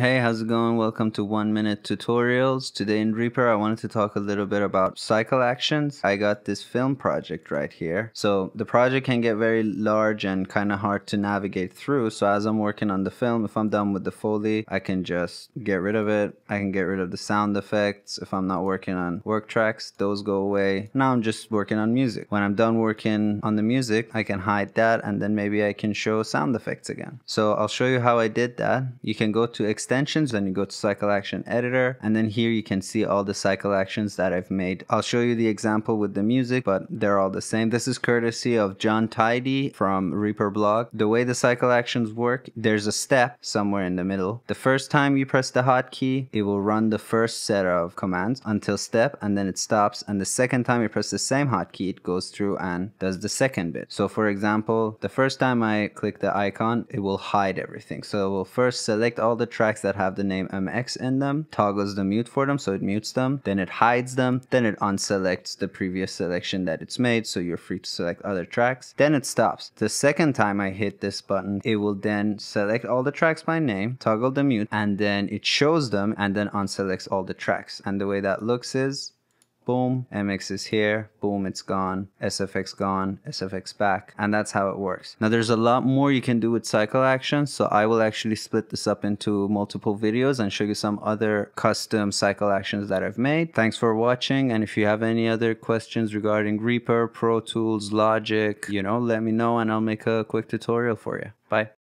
Hey, how's it going? Welcome to One Minute Tutorials. Today in Reaper, I wanted to talk a little bit about cycle actions. I got this film project right here. So the project can get very large and kind of hard to navigate through. So as I'm working on the film, if I'm done with the Foley, I can just get rid of it. I can get rid of the sound effects. If I'm not working on work tracks, those go away. Now I'm just working on music. When I'm done working on the music, I can hide that and then maybe I can show sound effects again. So I'll show you how I did that. You can go to extensions, then you go to cycle action editor, and then here you can see all the cycle actions that I've made. I'll show you the example with the music, but they're all the same. This is courtesy of Jon Tidey from Reaper blog. The way the cycle actions work, there's a step somewhere in the middle. The first time you press the hotkey, it will run the first set of commands until step, and then it stops. And the second time you press the same hotkey, it goes through and does the second bit. So for example, the first time I click the icon, it will hide everything. So it will first select all the tracks that have the name MX in them, toggles the mute for them, so it mutes them, then it hides them, then it unselects the previous selection that it's made, so you're free to select other tracks. Then it stops. The second time I hit this button, it will then select all the tracks by name, toggle the mute, and then it shows them and then unselects all the tracks. And the way that looks is boom, MX is here, boom, it's gone, SFX gone, SFX back, and that's how it works. Now there's a lot more you can do with cycle actions, so I will actually split this up into multiple videos and show you some other custom cycle actions that I've made. Thanks for watching, and if you have any other questions regarding Reaper, Pro Tools, Logic, you know, let me know and I'll make a quick tutorial for you. Bye.